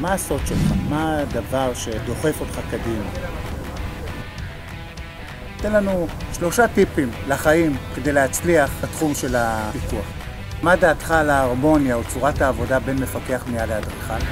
מה הסוד שלך? מה הדבר שדוחף אותך קדימה? תן לנו שלושה טיפים לחיים כדי להצליח בתחום של הפיקוח. מה דעתך על ההרמוניה או צורת העבודה בין מפקח בנייה לאדריכל?